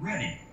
ready